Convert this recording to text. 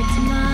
it's mine.